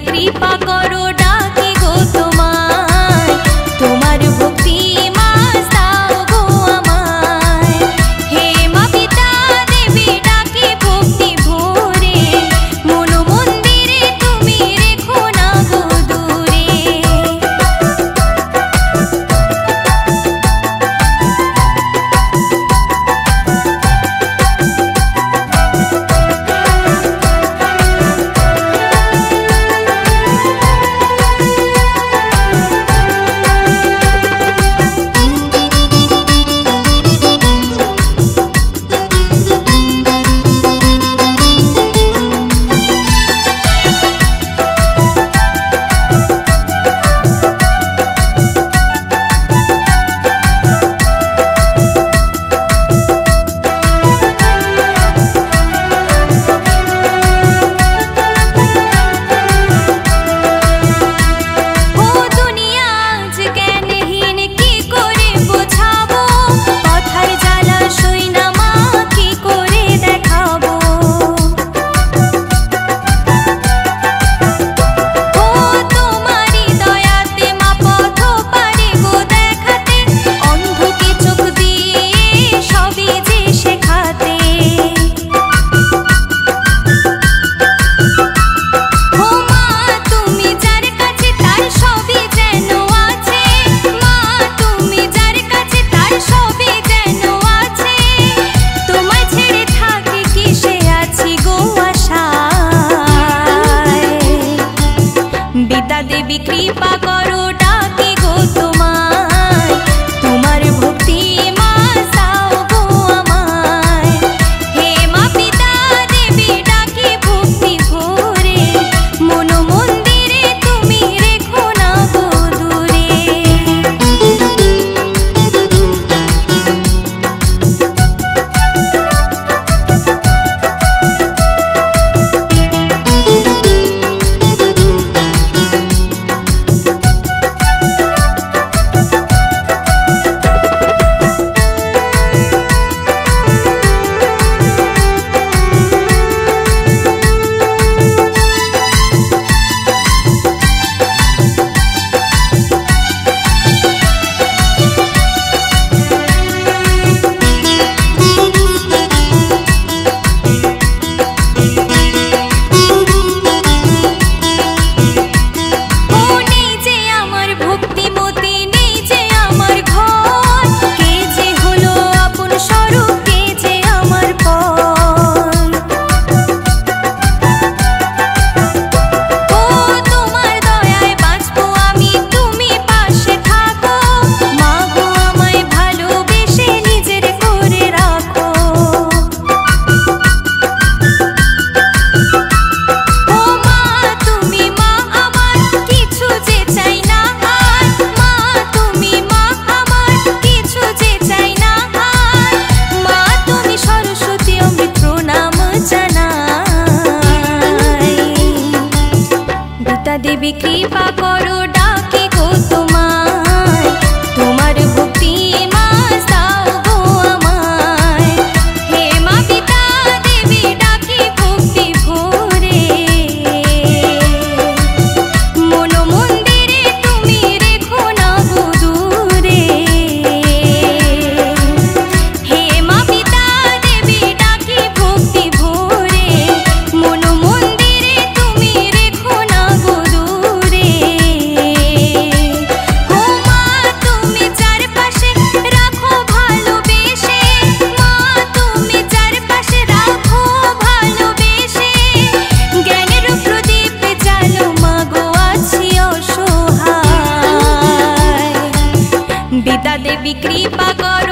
कृपा को देवी कृपा करो।